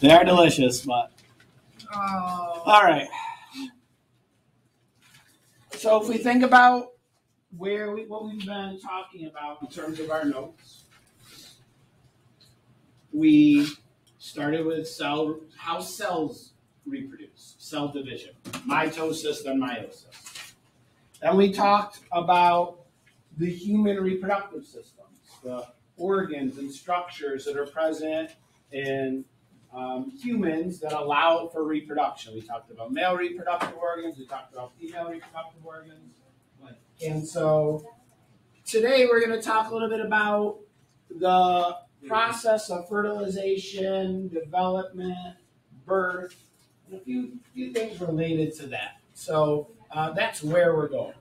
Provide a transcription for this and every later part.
They are delicious, but Oh. all right. So if we think about where we what we've been talking about in terms of our notes, we started with cell how cells reproduce, cell division, mitosis then meiosis. Then we talked about the human reproductive systems, the organs and structures that are present in um, humans that allow for reproduction. We talked about male reproductive organs, we talked about female reproductive organs. And so today we're going to talk a little bit about the process of fertilization, development, birth, and a few, few things related to that. So uh, that's where we're going.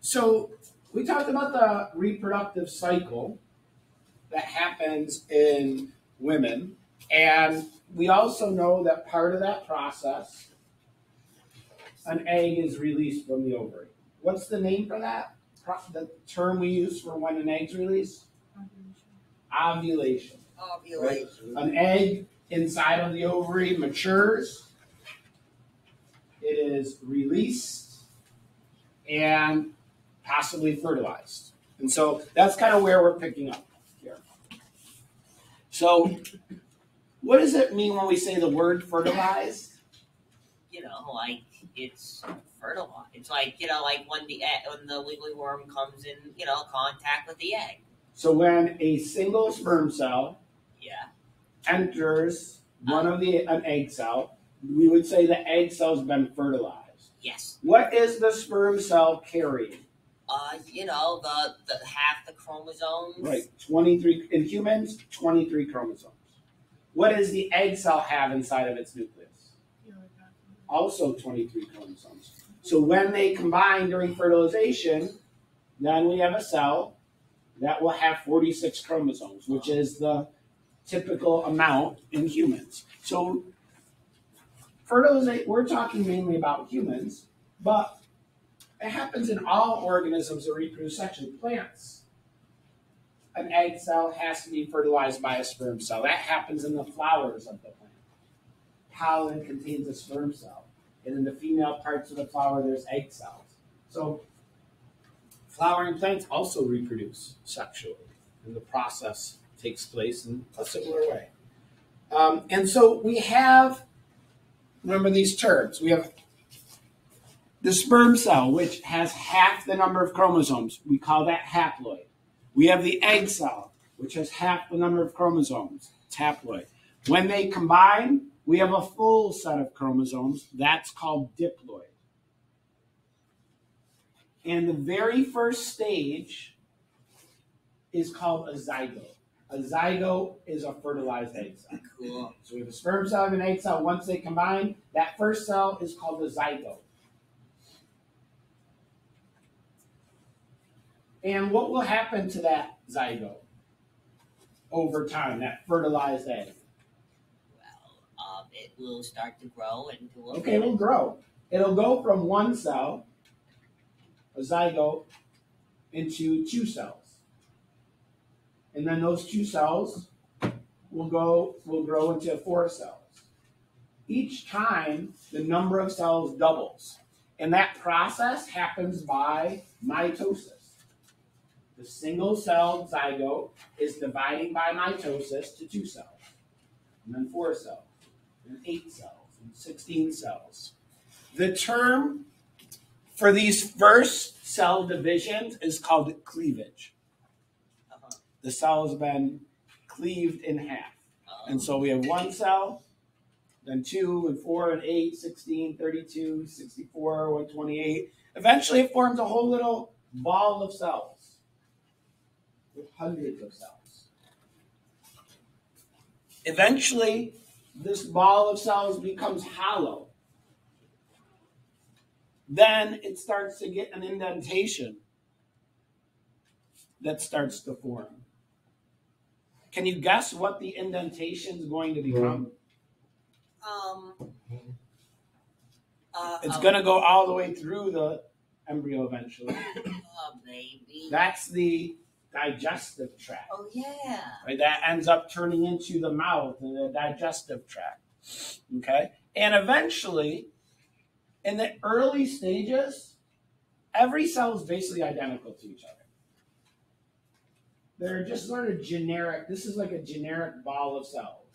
So we talked about the reproductive cycle that happens in women, and we also know that part of that process, an egg is released from the ovary. What's the name for that? The term we use for when an egg's released? Ovulation. Ovulation. An egg inside of the ovary matures. It is released and possibly fertilized. And so that's kind of where we're picking up. So, what does it mean when we say the word fertilized? you know, like it's fertilized. It's like you know, like when the egg, when the wiggly worm comes in, you know, contact with the egg. So, when a single sperm cell Yeah. enters one uh. of the an egg cell, we would say the egg cell's been fertilized. Yes. What is the sperm cell carrying? Uh, you know, the the half the chromosomes. Right, 23 in humans, 23 chromosomes. What does the egg cell have inside of its nucleus? Also 23 chromosomes. So when they combine during fertilization, then we have a cell that will have 46 chromosomes, which is the typical amount in humans. So fertilization, we're talking mainly about humans, but it happens in all organisms that reproduce sexually. Plants, an egg cell has to be fertilized by a sperm cell. That happens in the flowers of the plant. Pollen contains a sperm cell, and in the female parts of the flower, there's egg cells. So, flowering plants also reproduce sexually, and the process takes place in a similar way. Um, and so, we have, remember these terms, we have the sperm cell, which has half the number of chromosomes. We call that haploid. We have the egg cell, which has half the number of chromosomes. It's haploid. When they combine, we have a full set of chromosomes. That's called diploid. And the very first stage is called a zygote. A zygote is a fertilized egg cell. Cool. So we have a sperm cell and an egg cell. Once they combine, that first cell is called a zygote. And what will happen to that zygote over time, that fertilized egg? Well, um, it will start to grow into a. Okay, it'll grow. It'll go from one cell, a zygote, into two cells. And then those two cells will go will grow into four cells. Each time the number of cells doubles. And that process happens by mitosis. The single cell zygote is dividing by mitosis to two cells, and then four cells, and eight cells, and 16 cells. The term for these first cell divisions is called cleavage. Uh-huh. The cell has been cleaved in half. Um, And so we have one cell, then two, and four, and eight, 16, 32, 64, 128. Eventually it forms a whole little ball of cells with hundreds of cells. Eventually, this ball of cells becomes hollow. Then it starts to get an indentation that starts to form. Can you guess what the indentation is going to become? um. Uh, It's um, going to go all the way through the embryo eventually. Uh. That's the digestive tract. Oh yeah. Right? That ends up turning into the mouth and the digestive tract. Okay? And eventually, in the early stages, every cell is basically identical to each other. They're just sort of generic. This is like a generic ball of cells.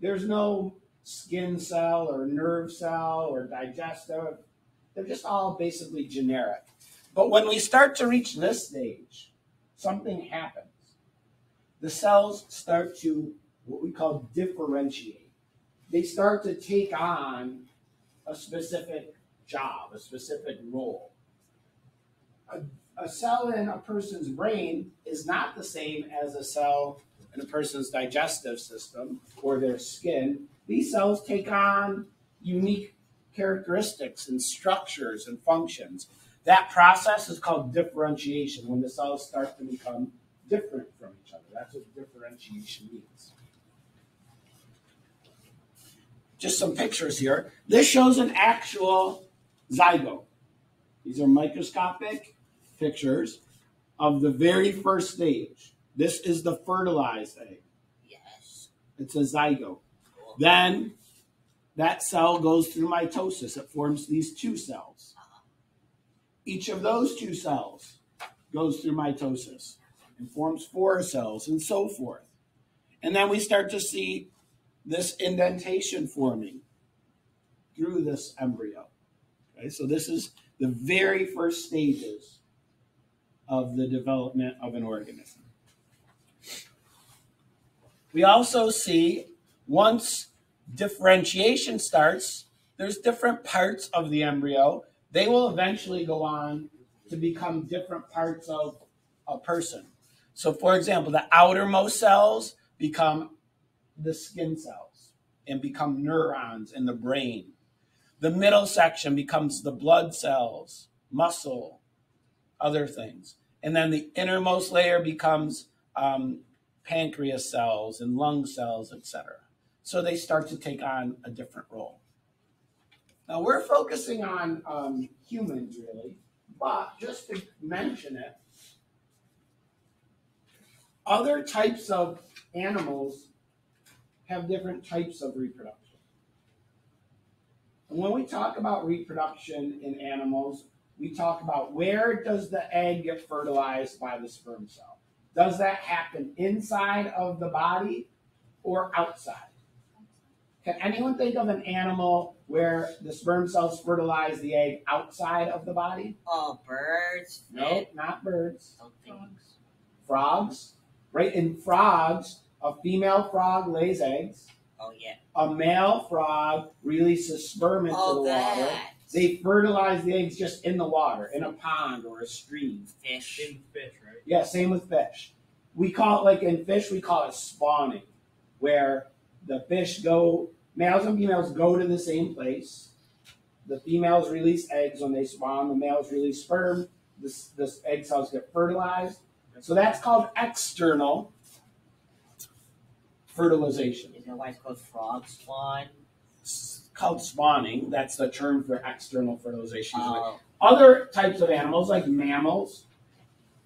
There's no skin cell or nerve cell or digestive. They're just all basically generic. But when we start to reach this stage, something happens. The cells start to what we call differentiate. They start to take on a specific job, a specific role. A, a cell in a person's brain is not the same as a cell in a person's digestive system or their skin. These cells take on unique characteristics and structures and functions. That process is called differentiation when the cells start to become different from each other. That's what differentiation means. Just some pictures here. This shows an actual zygote. These are microscopic pictures of the very first stage. This is the fertilized egg. Yes. It's a zygote. Cool. Then that cell goes through mitosis. It forms these two cells. Each of those two cells goes through mitosis and forms four cells and so forth. And then we start to see this indentation forming through this embryo. Okay, so this is the very first stages of the development of an organism. We also see once differentiation starts, there's different parts of the embryo. They will eventually go on to become different parts of a person. So, for example, the outermost cells become the skin cells and become neurons in the brain. The middle section becomes the blood cells, muscle, other things. And then the innermost layer becomes um, pancreas cells and lung cells, etc. So they start to take on a different role. Now we're focusing on um, humans really, but just to mention it, other types of animals have different types of reproduction. And when we talk about reproduction in animals, we talk about where does the egg get fertilized by the sperm cell? Does that happen inside of the body or outside? Can anyone think of an animal where the sperm cells fertilize the egg outside of the body? Oh, birds. No, fish, not birds. Something. Frogs, right? In frogs, a female frog lays eggs. Oh yeah. A male frog releases sperm into oh, the Oh, water. that. They fertilize the eggs just in the water, in a pond or a stream. Fish. In fish, right? Yeah, same with fish. We call it like in fish, we call it spawning, where the fish go, males and females go to the same place. The females release eggs when they spawn. The males release sperm. The, this egg cells get fertilized. So that's called external fertilization. Is that why it's called frog spawn? It's called spawning. That's the term for external fertilization. Oh, Other types of animals, like mammals,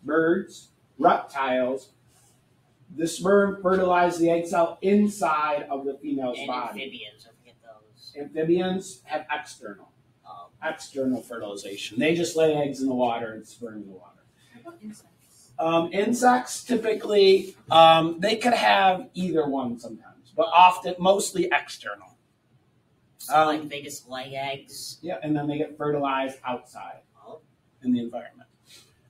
birds, reptiles, the sperm fertilize the egg cell inside of the female's and body. amphibians. Don't forget those. Amphibians have external, Um, external fertilization. They just lay eggs in the water and sperm in the water. How about insects? Um, insects typically, um, they could have either one sometimes, but often, mostly external. so Um, like they just lay eggs. Yeah, and then they get fertilized outside. Oh, in the environment.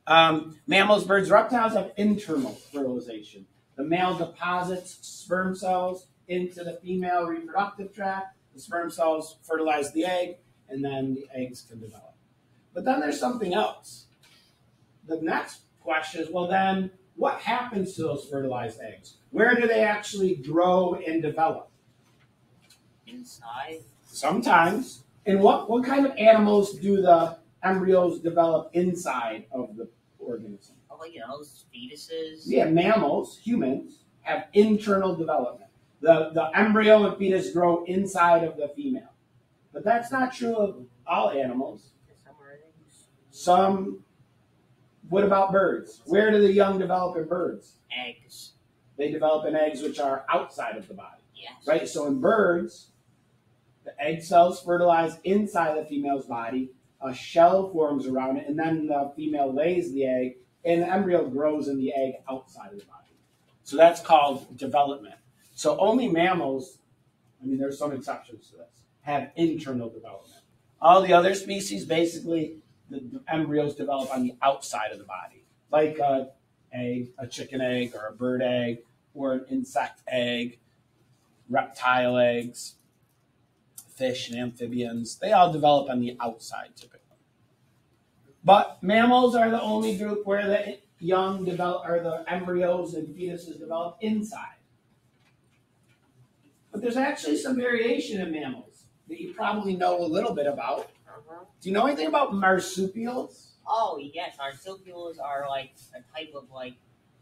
Um, mammals, birds, reptiles have internal fertilization. The male deposits sperm cells into the female reproductive tract. The sperm cells fertilize the egg, and then the eggs can develop. But then there's something else. The next question is well, then what happens to those fertilized eggs? Where do they actually grow and develop? inside. Sometimes. And what, what kind of animals do the embryos develop inside of the organism? You know, fetuses. Yeah, mammals, humans, have internal development. The, the embryo and fetus grow inside of the female. But that's not true of all animals. Some are eggs. Some What about birds? Where do the young develop in birds? Eggs. They develop in eggs which are outside of the body, Yes. right? So in birds, the egg cells fertilize inside the female's body, a shell forms around it, and then the female lays the egg, and the embryo grows in the egg outside of the body. So that's called development. So only mammals, I mean, there's some exceptions to this, have internal development. All the other species, basically, the, the embryos develop on the outside of the body, like a egg, a chicken egg, or a bird egg, or an insect egg, reptile eggs, fish and amphibians. They all develop on the outside typically. But mammals are the only group where the young develop, or the embryos and fetuses develop inside. But there's actually some variation in mammals that you probably know a little bit about. Uh-huh. Do you know anything about marsupials? Oh yes, marsupials are like a type of like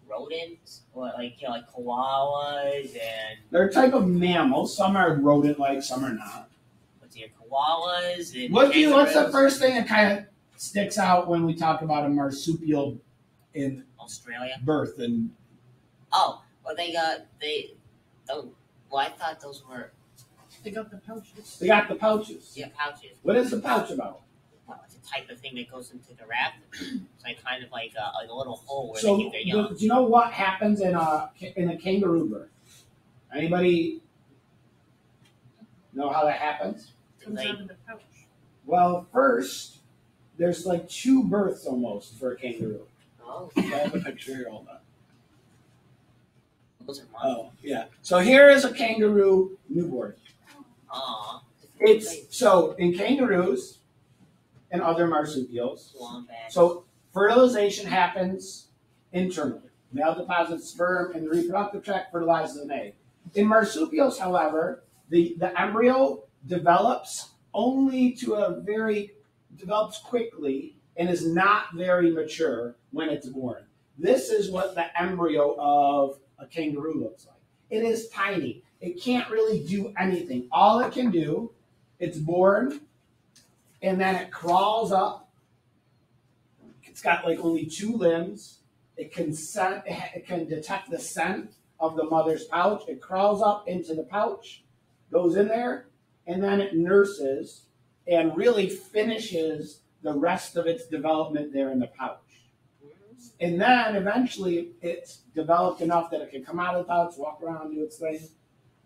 rodents, or like you know, like koalas and They're a type of mammal. Some are rodent-like, some are not. what's your koalas and What do you, what's the first thing that kind of sticks out when we talk about a marsupial in Australia? birth and Oh, well they got they. Oh, well I thought those were They got the pouches. they got the pouches. yeah pouches. What is the pouch about? Well, it's a type of thing that goes into the rabbit. It's like kind of like a, like a little hole where So, they keep their do, young. do you know what happens in a in a kangaroo birth? Anybody know how that happens? Comes They, out of the pouch. Well, first, there's like two births almost for a kangaroo. oh, I have a picture here. Hold on. those are mine. Oh, yeah. So here is a kangaroo newborn. Aw, It's so in kangaroos and other marsupials. So fertilization happens internally. Male deposits sperm in the reproductive tract, fertilizes an egg. In marsupials, however, the, the embryo develops only to a very develops quickly and is not very mature when it's born. This is what the embryo of a kangaroo looks like. It is tiny. It can't really do anything. All it can do, it's born, and then it crawls up it's got like only two limbs. It can scent, it can detect the scent of the mother's pouch. It crawls up into the pouch, goes in there, and then it nurses and really finishes the rest of its development there in the pouch. And then eventually it's developed enough that it can come out of the pouch, walk around, do its thing.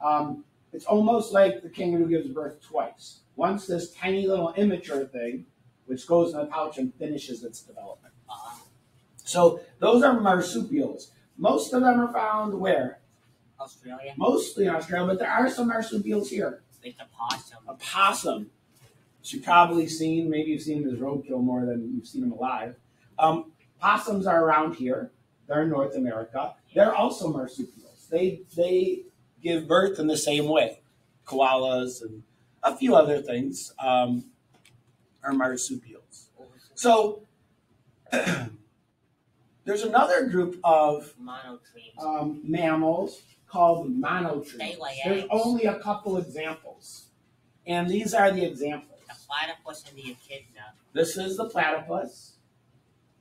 Um, it's almost like the kangaroo gives birth twice. Once this tiny little immature thing, which goes in the pouch and finishes its development. So those are marsupials. Most of them are found where? Australia, Mostly in Australia, but there are some marsupials here. like the possum. A possum, you've probably seen, maybe you've seen them as roadkill more than you've seen them alive. Um, possums are around here. They're in North America. They're also marsupials. They they give birth in the same way. Koalas and a few other things um, are marsupials. So there's another group of um, mammals called monotremes. There's only a couple examples, and these are the examples. The platypus and the echidna. This is the platypus.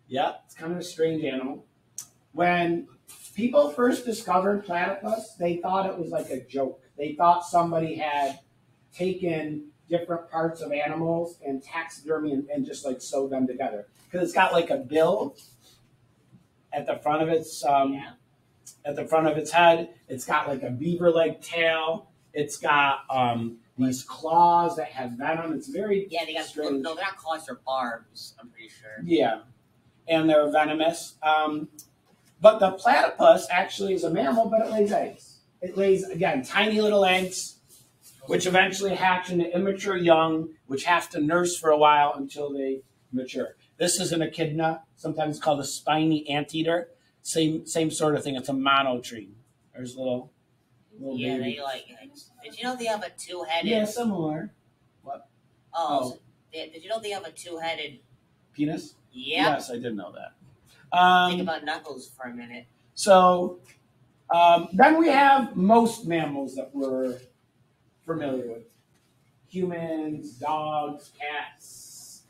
Yep, it's kind of a strange animal. When people first discovered platypus, they thought it was like a joke. They thought somebody had taken different parts of animals and taxidermy and, and just like sewed them together because it's got like a bill at the front of its um, yeah. at the front of its head. It's got like a beaver leg tail. It's got um, these claws that have venom. It's very Yeah, they got strange. no, they're not claws, they're barbs. I'm pretty sure. Yeah, and they're venomous. Um, but the platypus actually is a mammal, but it lays eggs. It lays again tiny little eggs, which eventually hatch into immature young, which have to nurse for a while until they mature. This is an echidna, sometimes called a spiny anteater. Same same sort of thing. It's a monotreme. There's a little Yeah, they like. Did you know they have a two-headed? Yeah, similar. Oh, Oh. so they- did you know they have a two-headed? Penis. Yeah. Yes, I did know that. Um, Think about Knuckles for a minute. So um, then we have most mammals that we're familiar with humans, dogs, cats.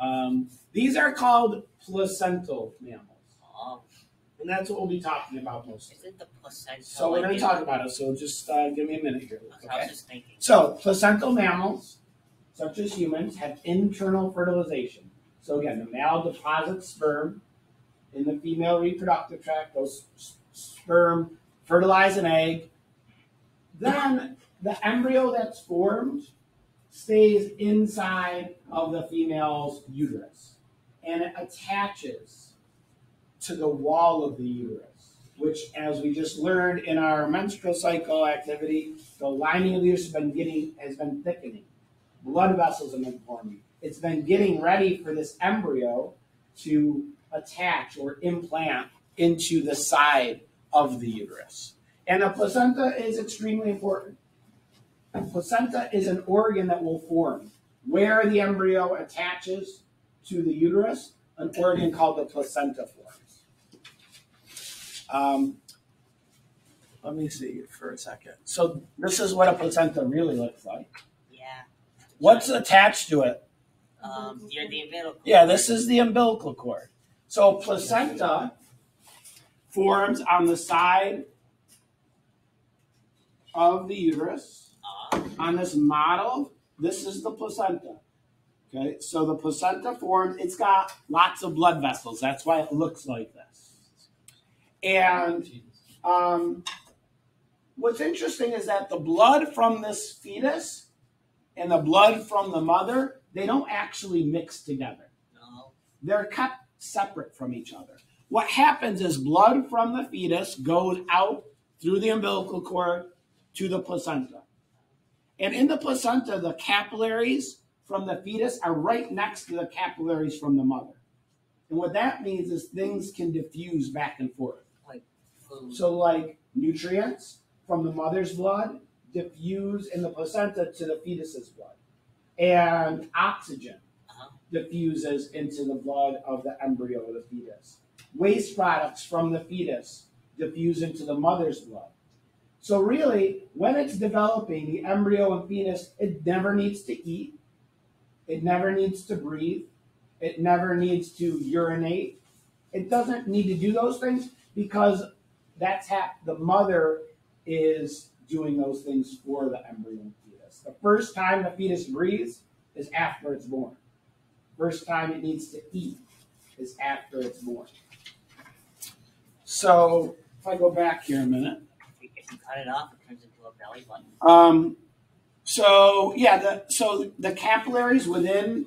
Um, These are called placental mammals, Oh, and that's what we'll be talking about mostly. isn't the placenta? So we're going to talk about it. So just uh, give me a minute here. That's what I Okay. was just thinking. So placental mammals, such as humans, have internal fertilization. So again, the male deposits sperm in the female reproductive tract. Those sperm fertilize an egg. Then the embryo that's formed stays inside of the female's uterus, and it attaches to the wall of the uterus, which, as we just learned in our menstrual cycle activity, the lining of the uterus has been getting has been thickening. Blood vessels have been forming. It's been getting ready for this embryo to attach or implant into the side of the uterus. And the placenta is extremely important. The placenta is an organ that will form where the embryo attaches to the uterus, an organ called the placenta forms. Um, let me see for a second. So this is what a placenta really looks like. Yeah. What's attached to it? Um, you're the umbilical. Yeah, this is the umbilical cord. So placenta forms on the side of the uterus. Uh, On this model, this is the placenta. Okay, so the placenta forms, it's got lots of blood vessels. That's why it looks like this. And um, what's interesting is that the blood from this fetus and the blood from the mother, they don't actually mix together. no. They're kept separate from each other. What happens is blood from the fetus goes out through the umbilical cord to the placenta. And in the placenta, the capillaries from the fetus are right next to the capillaries from the mother. And what that means is things can diffuse back and forth. Food. So, like nutrients from the mother's blood diffuse in the placenta to the fetus's blood, and oxygen Uh-huh. diffuses into the blood of the embryo of the fetus. Waste products from the fetus diffuse into the mother's blood. So, really, when it's developing, the embryo and fetus, it never needs to eat, it never needs to breathe, it never needs to urinate. It doesn't need to do those things because that's hap- the mother is doing those things for the embryo and fetus. The first time the fetus breathes is after it's born. First time it needs to eat is after it's born. So if I go back here a minute. If you cut it off, it turns into a belly button. Um, so yeah, the so the capillaries within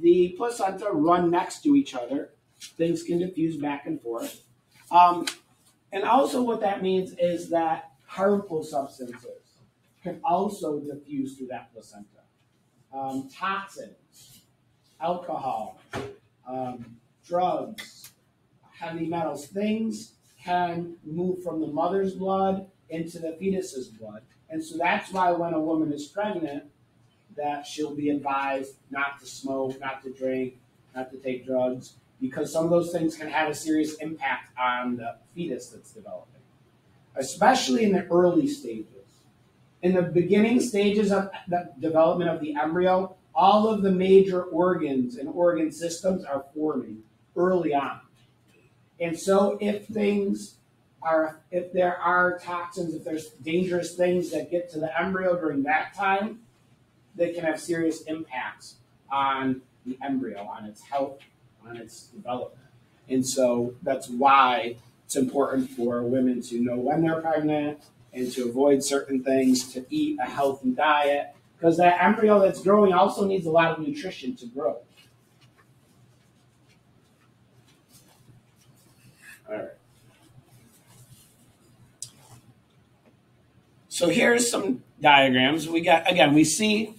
the placenta run next to each other. Things can diffuse back and forth. Um, and also, what that means is that harmful substances can also diffuse through that placenta. Um, toxins, alcohol, um, drugs, heavy metals, things can move from the mother's blood into the fetus's blood. And so that's why when a woman is pregnant, that she'll be advised not to smoke, not to drink, not to take drugs, because some of those things can have a serious impact on the fetus that's developing, especially in the early stages. In the beginning stages of the development of the embryo, all of the major organs and organ systems are forming early on. And so if things are, if there are toxins, if there's dangerous things that get to the embryo during that time, they can have serious impacts on the embryo, on its health, on its development. And so that's why it's important for women to know when they're pregnant and to avoid certain things, to eat a healthy diet, because that embryo that's growing also needs a lot of nutrition to grow. All right. So here's some diagrams. We got again, we see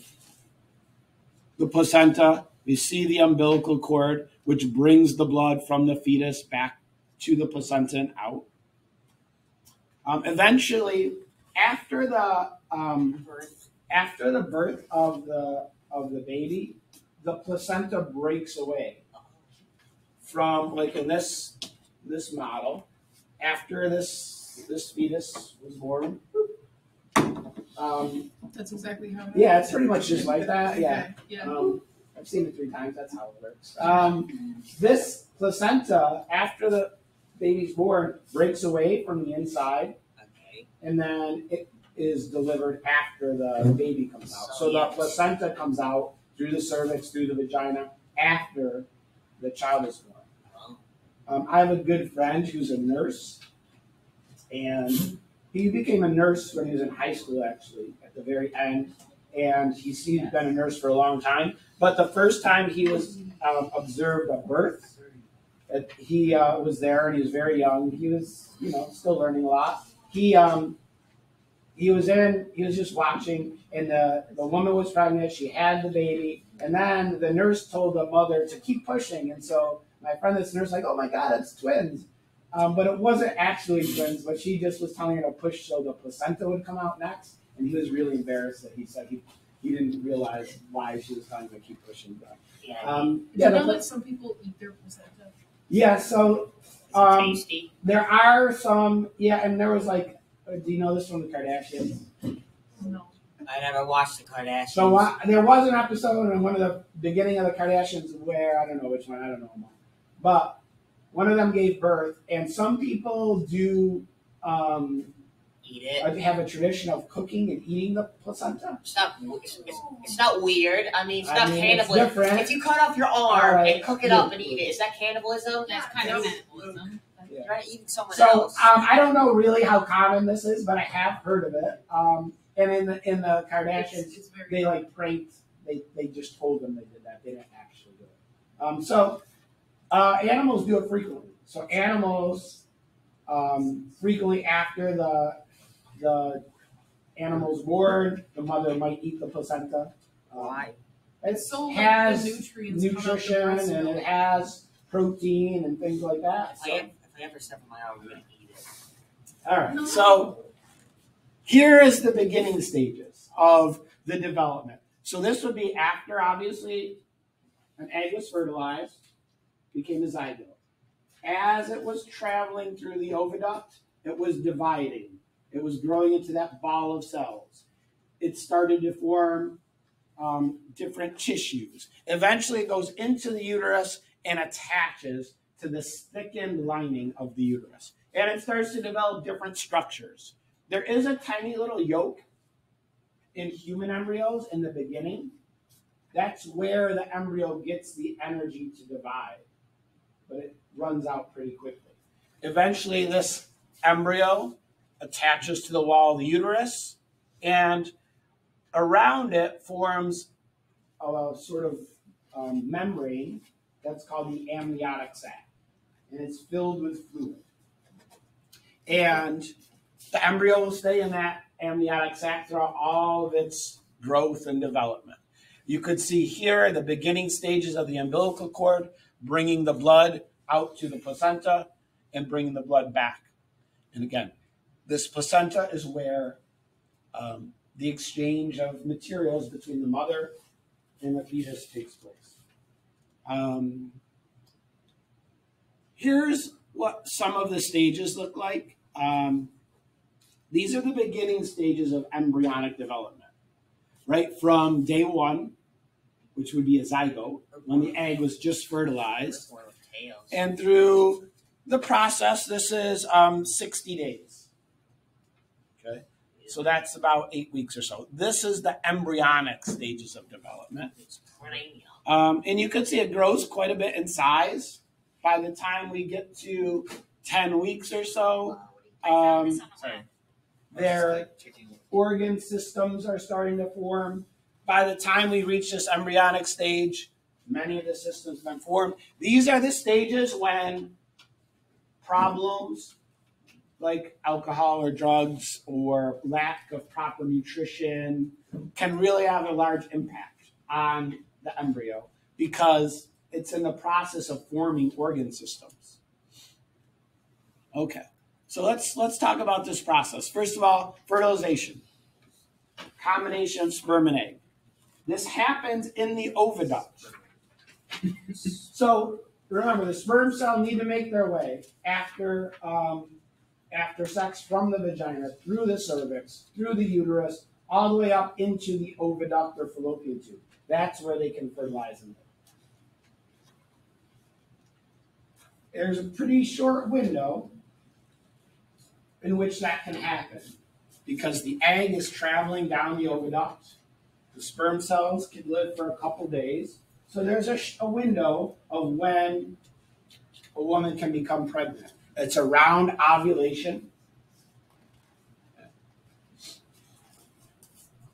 the placenta, we see the umbilical cord, which brings the blood from the fetus back to the placenta and out. Um, eventually, after the um, Birth. after the birth of the of the baby, the placenta breaks away from like in this this model. After this this fetus was born, um, That's exactly how. it yeah, it's pretty much just like that. Yeah. Okay, Yeah. I've seen it three times. That's how it works. Um, this placenta, after the baby's born, breaks away from the inside, Okay. and then it is delivered after the baby comes out. So the Yes. placenta comes out through the cervix, through the vagina, after the child is born. Well, Um, I have a good friend who's a nurse, and he became a nurse when he was in high school, actually, at the very end. And he's, he's been a nurse for a long time. But the first time he was um, observed a birth, he uh, was there and he was very young. He was, you know, still learning a lot. He um, he was in, he was just watching, and the, the woman was pregnant. She had the baby, and then the nurse told the mother to keep pushing. And so my friend, this nurse, like, oh my God, it's twins. Um, but it wasn't actually twins, but she just was telling her to push so the placenta would come out next. And he was really embarrassed that he said he, he didn't realize why she was telling him to keep pushing. But, yeah. um, Do yeah, you know the, that some people eat their placenta? yeah, so um, tasty? there are some, yeah, and there was like, uh, do you know this from the Kardashians? No. I never watched the Kardashians. So uh, there was an episode in one of the beginning of the Kardashians where I don't know which one, I don't know them all, but one of them gave birth, and some people do um, Eat it. have a tradition of cooking and eating the placenta. It's not. It's, it's, it's not weird. I mean, it's I not mean, it's cannibalism. different. If you cut off your arm All right. and cook it up and eat it, is that cannibalism? That's kind of Yeah. cannibalism. You're not eating someone So um. I don't know really how common this is, but I have heard of it. Um, and in the in the It's, Kardashians, it's very they like pranked. They they just told them they did that. They didn't actually do it. Um, so uh, animals do it frequently. So animals um, frequently after the the animal's born, the mother might eat the placenta. Um, Why? It so has the nutrients come out the nutrition and milk. it has protein and things like that. If I, So, ever, if I ever step on my arm, I'm gonna eat it. all right. No. So here is the beginning stages of the development. So this would be after, obviously, an egg was fertilized, became a zygote. As it was traveling through the oviduct, it was dividing. It was growing into that ball of cells. It started to form um, different tissues. Eventually, it goes into the uterus and attaches to this thickened lining of the uterus. And it starts to develop different structures. There is a tiny little yolk in human embryos in the beginning. That's where the embryo gets the energy to divide, but it runs out pretty quickly. Eventually, this embryo attaches to the wall of the uterus, and around it forms a sort of um, membrane that's called the amniotic sac, and it's filled with fluid. And the embryo will stay in that amniotic sac throughout all of its growth and development. You could see here the beginning stages of the umbilical cord, bringing the blood out to the placenta and bringing the blood back. And again, this placenta is where um, the exchange of materials between the mother and the fetus takes place. Um, here's what some of the stages look like. Um, these are the beginning stages of embryonic development, right? From day one, which would be a zygote, when the egg was just fertilized, One with tails. and through the process, this is um, 60 days. Okay, so that's about eight weeks or so. This is the embryonic stages of development. Um, and you can see it grows quite a bit in size. By the time we get to 10 weeks or so, um, their organ systems are starting to form. By the time we reach this embryonic stage, many of the systems have been formed. These are the stages when problems like alcohol or drugs or lack of proper nutrition can really have a large impact on the embryo because it's in the process of forming organ systems. Okay. So let's let's talk about this process. First of all, fertilization. Combination of sperm and egg. This happens in the oviduct. So remember, the sperm cell need to make their way after um, after sex from the vagina through the cervix, through the uterus, all the way up into the oviduct or fallopian tube. That's where they can fertilize them. There's a pretty short window in which that can happen because the egg is traveling down the oviduct. The sperm cells can live for a couple days. So there's a, a window of when a woman can become pregnant. It's around ovulation.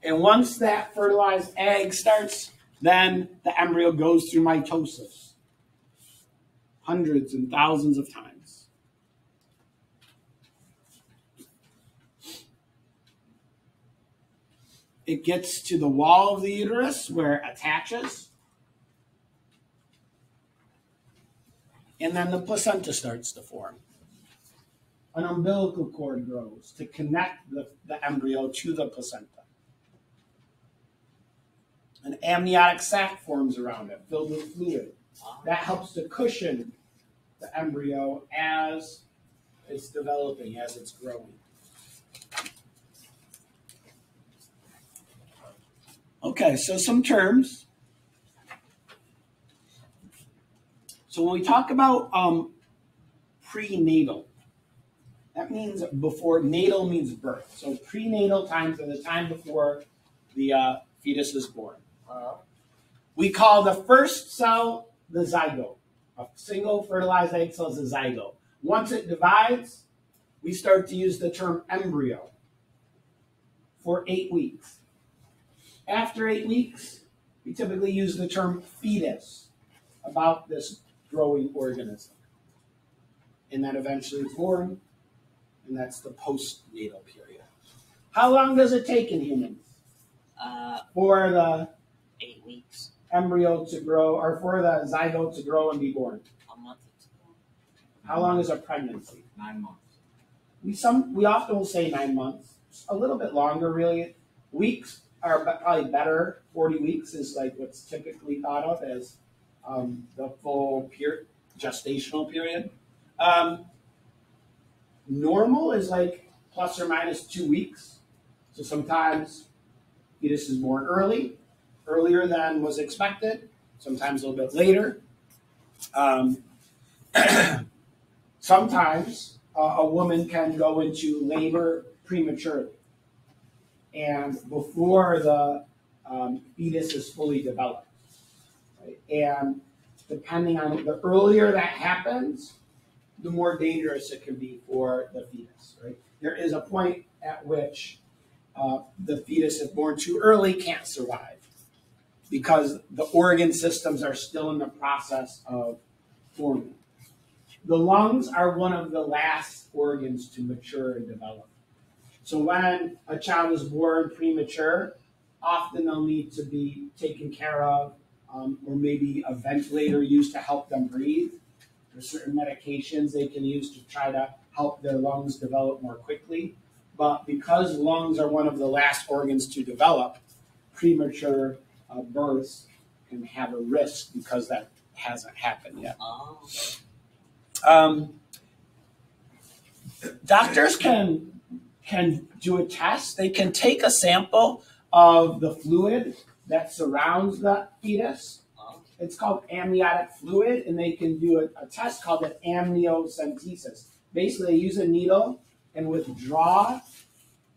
And once that fertilized egg starts, then the embryo goes through mitosis hundreds and thousands of times. It gets to the wall of the uterus where it attaches. And then the placenta starts to form. An umbilical cord grows to connect the, the embryo to the placenta. An amniotic sac forms around it, filled with fluid. That helps to cushion the embryo as it's developing, as it's growing. Okay, so some terms. So when we talk about um, prenatal, that means before natal means birth. So prenatal times are the time before the uh, fetus is born. We call the first cell the zygote. A single fertilized egg cell is a zygote. Once it divides, we start to use the term embryo for eight weeks. After eight weeks, we typically use the term fetus about this growing organism. And then eventually it's born, and that's the postnatal period. How long does it take in humans Uh, for the eight weeks, embryo to grow, or for the zygote to grow and be born? a month. How long is a pregnancy? Nine months. We some we often will say nine months, a little bit longer, really. Weeks are probably better. Forty weeks is like what's typically thought of as um, the full per- gestational period. Um, normal is like plus or minus two weeks. So sometimes fetus is born early, earlier than was expected. Sometimes a little bit later. Um, sometimes uh, a woman can go into labor prematurely and before the um, fetus is fully developed. Right? And depending on the earlier that happens, the more dangerous it can be for the fetus. Right? There is a point at which uh, the fetus, if born too early, can't survive because the organ systems are still in the process of forming. The lungs are one of the last organs to mature and develop. So when a child is born premature, often they'll need to be taken care of, um, or maybe a ventilator used to help them breathe. There's certain medications they can use to try to help their lungs develop more quickly. But because lungs are one of the last organs to develop, premature uh, births can have a risk because that hasn't happened yet. Oh, Um, doctors can can do a test. They can take a sample of the fluid that surrounds the fetus. It's called amniotic fluid, and they can do a, a test called an amniocentesis. Basically, they use a needle and withdraw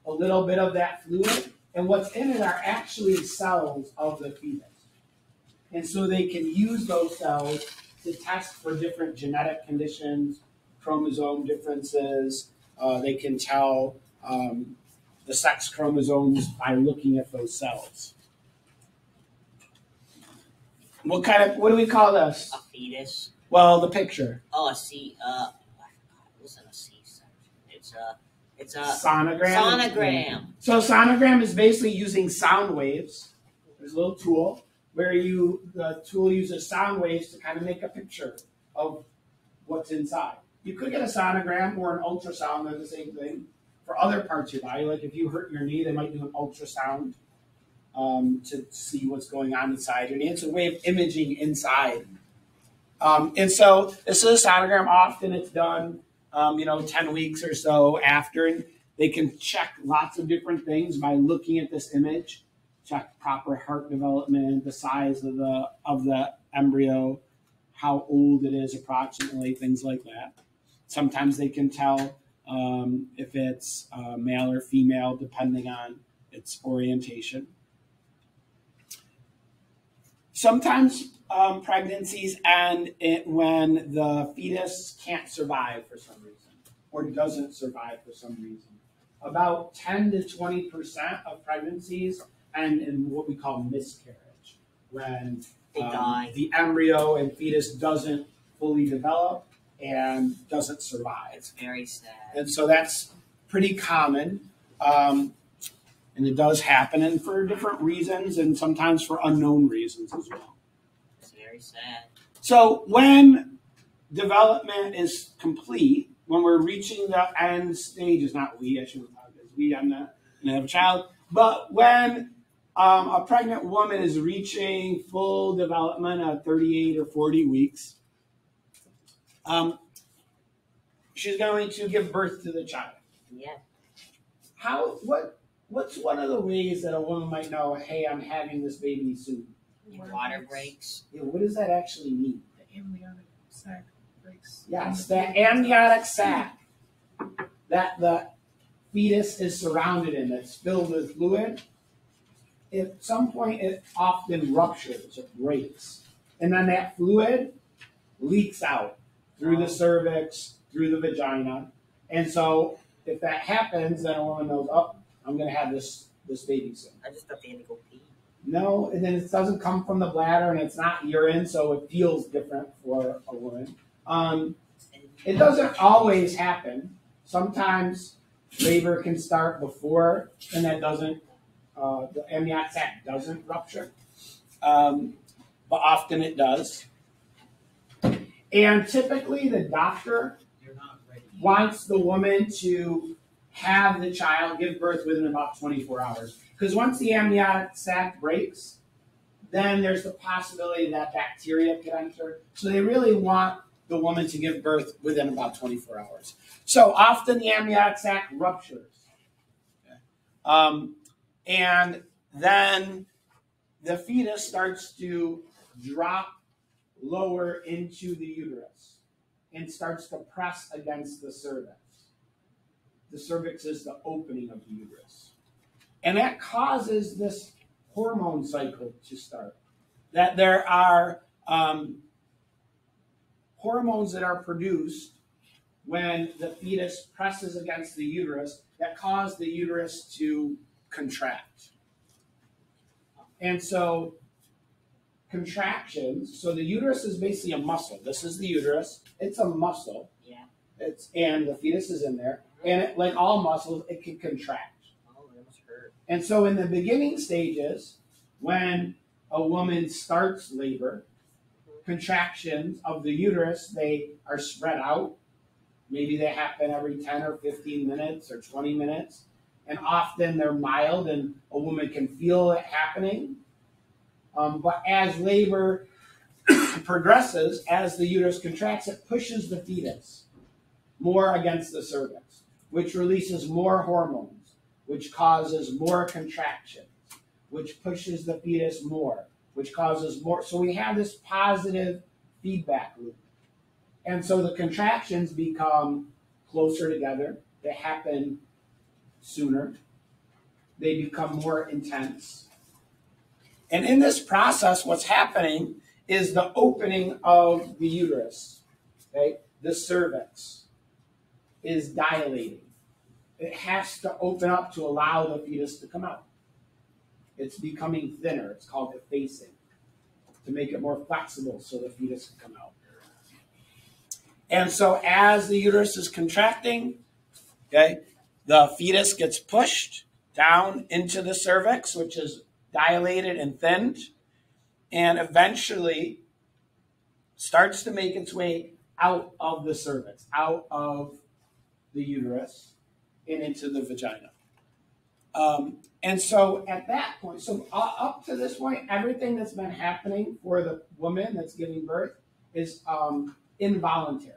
a little bit of that fluid, and what's in it are actually cells of the fetus. And so they can use those cells to test for different genetic conditions, chromosome differences. Uh, they can tell um, the sex chromosomes by looking at those cells. What kind of what do we call this? a fetus. Well, the picture Oh, a C. Uh, it wasn't a C. It's a. It's a sonogram. sonogram. So sonogram is basically using sound waves. There's a little tool where you the tool uses sound waves to kind of make a picture of what's inside. You could get a sonogram or an ultrasound, they're the same thing. For other parts of your body, like if you hurt your knee, they might do an ultrasound um, to see what's going on inside your knee. It's a way of imaging inside. Um, and so this is a sonogram. Often it's done, um, you know, 10 weeks or so after. And They can check lots of different things by looking at this image. Check proper heart development, the size of the of the embryo, how old it is approximately, things like that. Sometimes they can tell um, if it's uh, male or female, depending on its orientation. Sometimes um, pregnancies end it when the fetus can't survive for some reason or doesn't survive for some reason. About 10 to 20 percent of pregnancies end in what we call miscarriage, when um, the embryo and fetus doesn't fully develop and doesn't survive. It's very sad. And so that's pretty common. Um, and it does happen, and for different reasons, and sometimes for unknown reasons as well. It's very sad. So when development is complete, when we're reaching the end stage, stages, not we, I shouldn't talk as we, I'm not gonna have a child, but when um, a pregnant woman is reaching full development at 38 or 40 weeks, um, she's going to give birth to the child. Yeah. How, what, what's one of the ways that a woman might know, hey, I'm having this baby soon? Water breaks. Yeah, what does that actually mean? The amniotic sac breaks. Yes, the amniotic sac that the fetus is surrounded in, that's filled with fluid, at some point it often ruptures, it breaks. And then that fluid leaks out through the oh. cervix, through the vagina. And so if that happens, then a woman knows, oh, I'm going to have this, this baby soon. I just thought they had to go pee. No, and then it doesn't come from the bladder and it's not urine, so it feels different for a woman. Um, it doesn't always happen. Sometimes labor can start before, and that doesn't, uh, the amniotic sac doesn't rupture. Um, but often it does. And typically, the doctor You're not ready. wants the woman to have the child give birth within about 24 hours. Because once the amniotic sac breaks, then there's the possibility that bacteria could enter. So they really want the woman to give birth within about 24 hours. So often the amniotic sac ruptures. Um, and then the fetus starts to drop lower into the uterus and starts to press against the cervix. The cervix is the opening of the uterus. And that causes this hormone cycle to start. That there are um, hormones that are produced when the fetus presses against the uterus that cause the uterus to contract. And so, contractions, so the uterus is basically a muscle. This is the uterus, it's a muscle. Yeah. It's, and the fetus is in there. And it, like all muscles, it can contract. Oh, that must hurt. And so, in the beginning stages, when a woman starts labor, contractions of the uterus, they are spread out. Maybe they happen every 10 or 15 minutes or 20 minutes. And often they're mild and a woman can feel it happening. Um, but as labor progresses, as the uterus contracts, it pushes the fetus more against the cervix, which releases more hormones, which causes more contractions, which pushes the fetus more, which causes more. So we have this positive feedback loop. And so the contractions become closer together, they happen sooner, they become more intense. And in this process, what's happening is the opening of the uterus, okay? The cervix is dilating. It has to open up to allow the fetus to come out. It's becoming thinner. It's called effacing to make it more flexible so the fetus can come out. And so as the uterus is contracting, okay, the fetus gets pushed down into the cervix, which is dilated and thinned, and eventually starts to make its way out of the cervix, out of the uterus, and into the vagina. Um, and so at that point, so uh, up to this point, everything that's been happening for the woman that's giving birth is um, involuntary.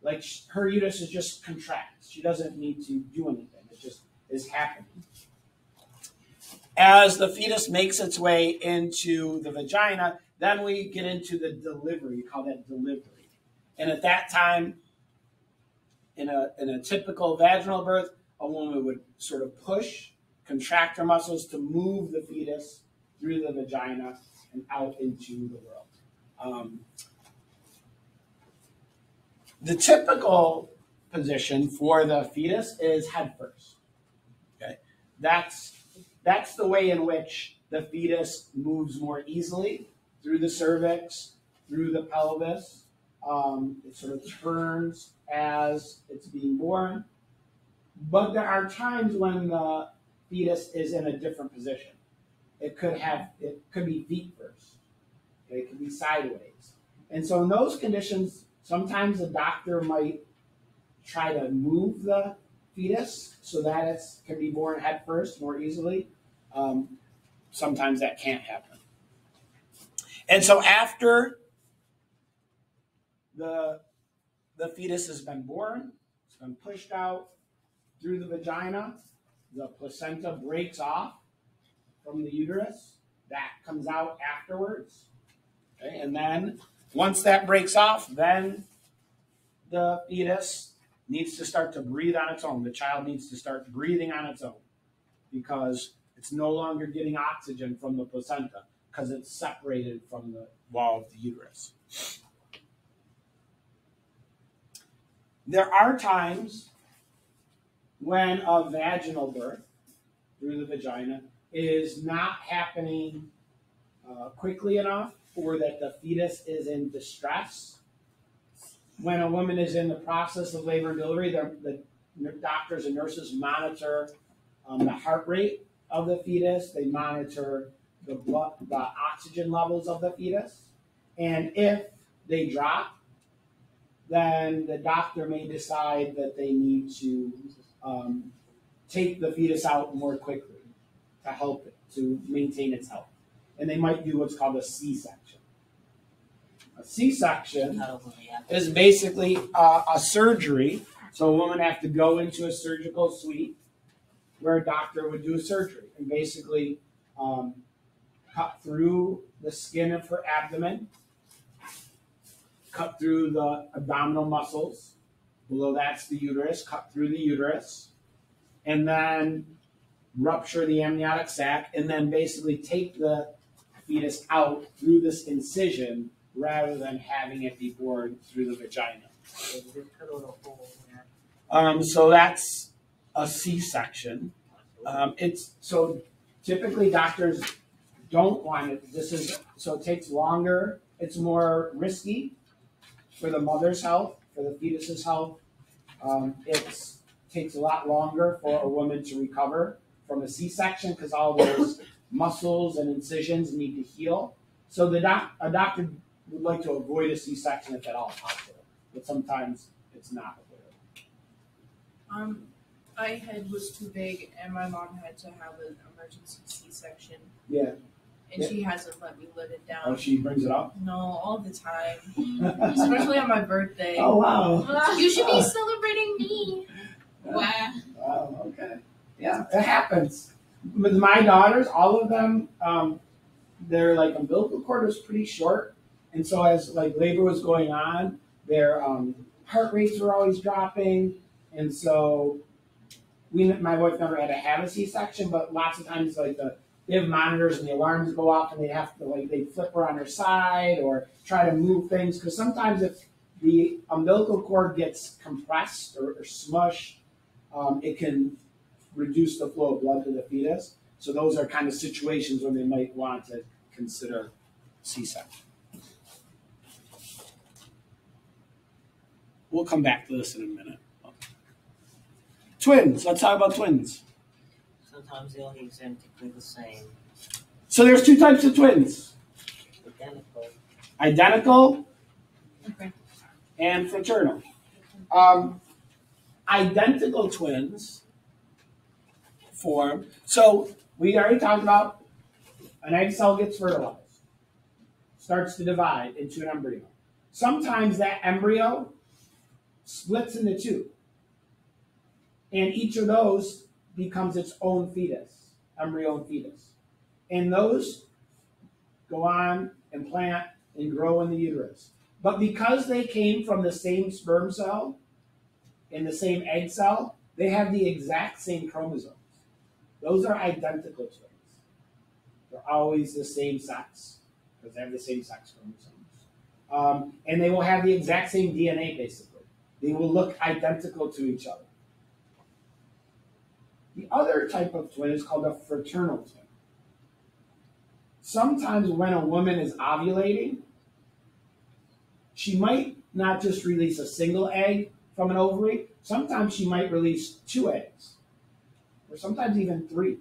Like sh- her uterus is just contracts. She doesn't need to do anything. It just is happening. As the fetus makes its way into the vagina, then we get into the delivery. We call that delivery. And at that time, in a, in a typical vaginal birth, a woman would sort of push, contract her muscles to move the fetus through the vagina and out into the world. Um, the typical position for the fetus is head first. Okay, that's that's the way in which the fetus moves more easily through the cervix, through the pelvis. Um, it sort of turns as it's being born. But there are times when the fetus is in a different position. It could have it could be feet first. It could be sideways. And so in those conditions, sometimes the doctor might try to move the fetus so that it can be born head first more easily. Um, sometimes that can't happen. And so after the the fetus has been born, it's been pushed out through the vagina, the placenta breaks off from the uterus. That comes out afterwards. Okay, and then once that breaks off, then the fetus needs to start to breathe on its own. The child needs to start breathing on its own because it's no longer getting oxygen from the placenta because it's separated from the wall of the uterus. There are times when a vaginal birth through the vagina is not happening uh, quickly enough or that the fetus is in distress. When a woman is in the process of labor and delivery, the doctors and nurses monitor um, the heart rate of the fetus. They monitor the blood, the oxygen levels of the fetus, and if they drop, then the doctor may decide that they need to um, take the fetus out more quickly to help it to maintain its health, and they might do what's called a C-section. A C-section is basically a, a surgery. So a woman have to go into a surgical suite where a doctor would do a surgery and basically um, cut through the skin of her abdomen, cut through the abdominal muscles. Below that's the uterus, cut through the uterus, and then rupture the amniotic sac, and then basically take the fetus out through this incision rather than having it be born through the vagina. Um, so that's a C-section. Um, it's so typically doctors don't want it. This is so it takes longer. It's more risky for the mother's health, for the fetus's health. Um, it takes a lot longer for a woman to recover from a C-section because all those muscles and incisions need to heal. So the doc, a doctor would like to avoid a C-section if at all possible, but sometimes it's not avoidable. Um, my head was too big, and my mom had to have an emergency C-section. Yeah. And she hasn't let me live it down. Oh, she brings it up. No, all the time, especially on my birthday. Oh wow. You should be celebrating me. Wow. Wow. Okay. Yeah, it happens. With my daughters, all of them, um, their like umbilical cord was pretty short, and so as like labor was going on, their um, heart rates were always dropping, and so we, my wife never had to have a C-section, but lots of times like the they have monitors and the alarms go off and they have to like they flip her on her side or try to move things because sometimes if the umbilical cord gets compressed or, or smushed, um, it can reduce the flow of blood to the fetus. So those are kind of situations when they might want to consider C-section. We'll come back to this in a minute. Twins. Let's talk about twins. Sometimes they'll identically the same. So there's two types of twins: Identical. identical Okay. and fraternal. Um, identical twins form. So we already talked about an egg cell gets fertilized, starts to divide into an embryo. Sometimes that embryo splits into two, and each of those becomes its own fetus, embryo fetus. And those go on and plant and grow in the uterus. But because they came from the same sperm cell and the same egg cell, they have the exact same chromosomes. Those are identical twins. They're always the same sex because they have the same sex chromosomes. Um, and they will have the exact same DNA basically. They will look identical to each other. The other type of twin is called a fraternal twin. Sometimes when a woman is ovulating, she might not just release a single egg from an ovary, sometimes she might release two eggs, or sometimes even three.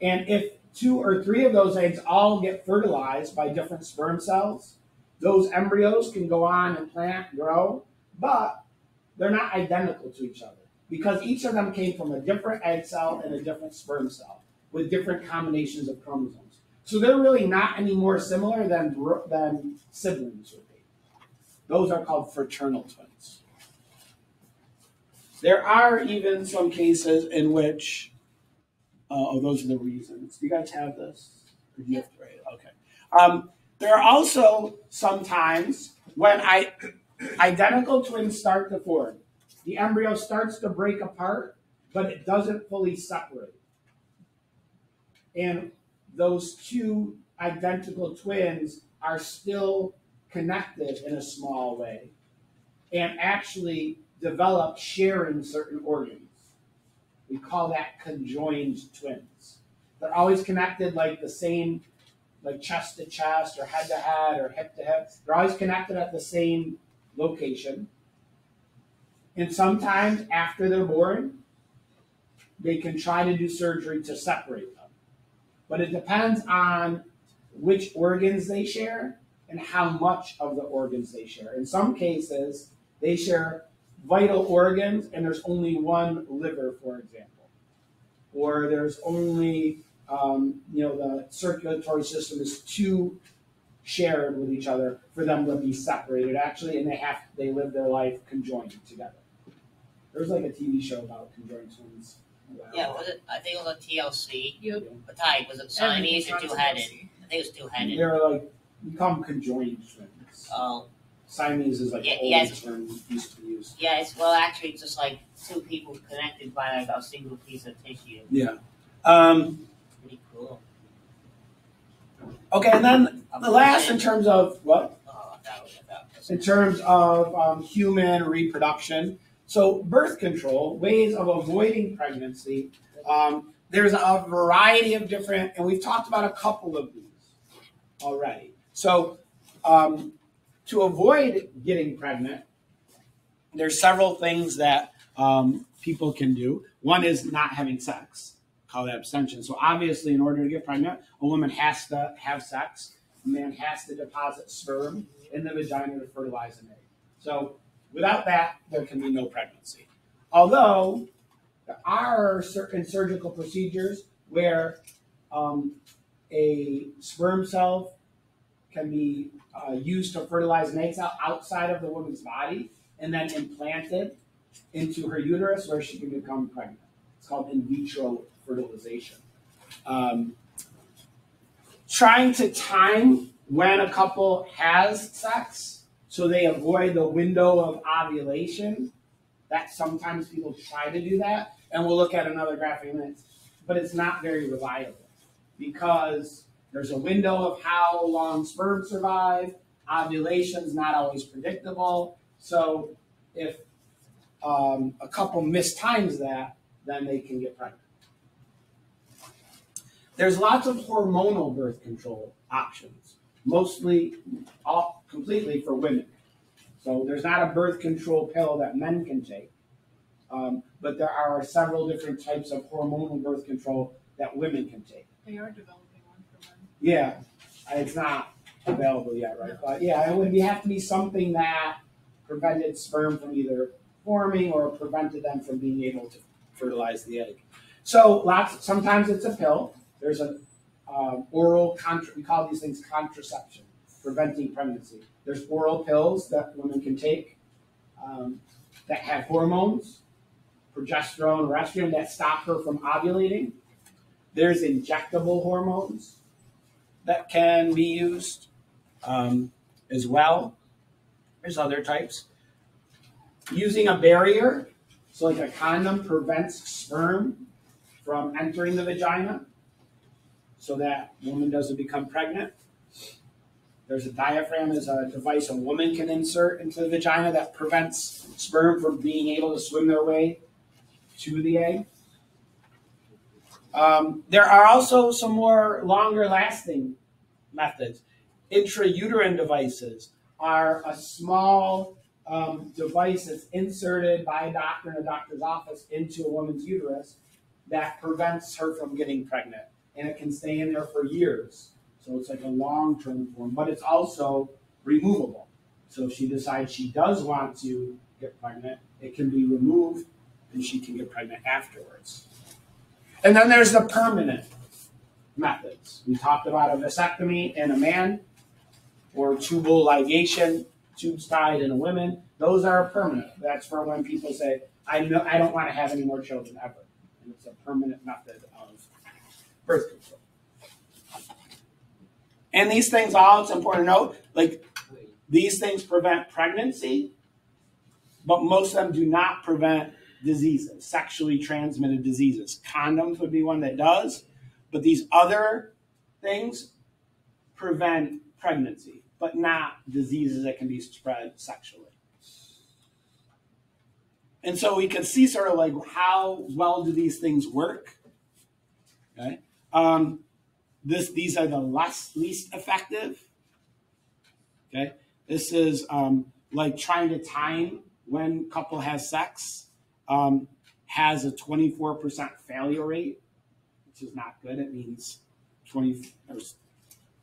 And if two or three of those eggs all get fertilized by different sperm cells, those embryos can go on and plant, grow, but they're not identical to each other because each of them came from a different egg cell and a different sperm cell with different combinations of chromosomes. So they're really not any more similar than, than siblings would be. Those are called fraternal twins. There are even some cases in which, uh, oh, those are the reasons. Do you guys have this? Or have to? Okay. Um, there are also sometimes when I, identical twins start to form. The embryo starts to break apart, but it doesn't fully separate. And those two identical twins are still connected in a small way and actually develop sharing certain organs. We call that conjoined twins. They're always connected like the same, like chest to chest or head to head or hip to hip. They're always connected at the same location. And sometimes after they're born, they can try to do surgery to separate them. But it depends on which organs they share and how much of the organs they share. In some cases, they share vital organs and there's only one liver, for example. Or there's only, um, you know, the circulatory system is too shared with each other for them to be separated actually, and they have they live their life conjoined together. There's like a TV show about conjoined twins. Yeah, was it? I think it was a TLC. Yep. What type was it? Siamese or two headed? I think it was two headed. They're like you call them conjoined twins. Oh, Siamese is like Yeah, old yes. term used to be used. yeah. It's well, actually, it's just like two people connected by like a single piece of tissue. Yeah. Um, Pretty cool. okay, and then the last in terms of what? Oh, that was that was. in terms of um, human reproduction. So, birth control, ways of avoiding pregnancy. Um, there's a variety of different, and we've talked about a couple of these already. So, um, to avoid getting pregnant, there's several things that um, people can do. One is not having sex, call that abstention. So, obviously, in order to get pregnant, a woman has to have sex. A man has to deposit sperm in the vagina to fertilize an egg. So without that, there can be no pregnancy. Although there are certain surgical procedures where um, a sperm cell can be uh, used to fertilize an egg cell outside of the woman's body and then implanted into her uterus where she can become pregnant. It's called in vitro fertilization. Um, trying to time when a couple has sex so they avoid the window of ovulation. That sometimes people try to do that, and we'll look at another graphic in a minute. But it's not very reliable because there's a window of how long sperm survive. Ovulation's not always predictable. So if um, a couple mistimes that, then they can get pregnant. There's lots of hormonal birth control options, mostly all completely for women. So there's not a birth control pill that men can take, um, but there are several different types of hormonal birth control that women can take. They are developing one for men. Yeah, it's not available yet, right? But yeah, it would have to be something that prevented sperm from either forming or prevented them from being able to fertilize the egg. So lots. Sometimes it's a pill. There's an um, oral contra. We call these things contraception, preventing pregnancy. There's oral pills that women can take um, that have hormones, progesterone, or estrogen that stop her from ovulating. There's injectable hormones that can be used um, as well. There's other types. Using a barrier, so like a condom prevents sperm from entering the vagina so that woman doesn't become pregnant. There's a diaphragm is a device a woman can insert into the vagina that prevents sperm from being able to swim their way to the egg. Um, there are also some more longer lasting methods. Intrauterine devices are a small um, device that's inserted by a doctor in a doctor's office into a woman's uterus that prevents her from getting pregnant. And it can stay in there for years. So it's like a long term form, but it's also removable. So if she decides she does want to get pregnant, it can be removed and she can get pregnant afterwards. And then there's the permanent methods. We talked about a vasectomy in a man or tubal ligation, tubes tied in a woman. Those are permanent. That's for when people say, I know I don't want to have any more children ever. And it's a permanent method of birth control. And these things all, it's important to note, like these things prevent pregnancy, but most of them do not prevent diseases, sexually transmitted diseases. Condoms would be one that does, but these other things prevent pregnancy, but not diseases that can be spread sexually. And so we can see sort of like how well do these things work. Okay. Um, this these are the less least effective. Okay. This is um, like trying to time when couple has sex um, has a 24% failure rate, which is not good. It means 20, or,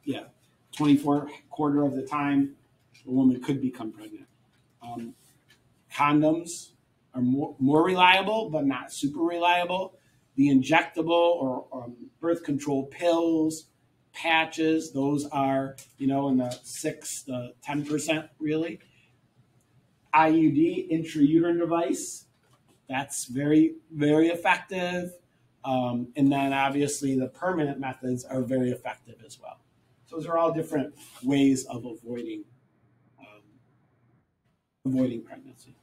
yeah, 24 quarter of the time a woman could become pregnant. Um, condoms are more, more reliable, but not super reliable. The injectable or, or birth control pills, patches, those are, you know, in the six to 10% really. IUD, intrauterine device, that's very, very effective. Um, and then obviously the permanent methods are very effective as well. So those are all different ways of avoiding um, avoiding pregnancy.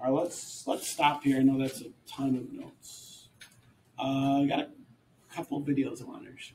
All right, let's let's stop here. I know that's a ton of notes. Uh, I got a couple videos I want to show.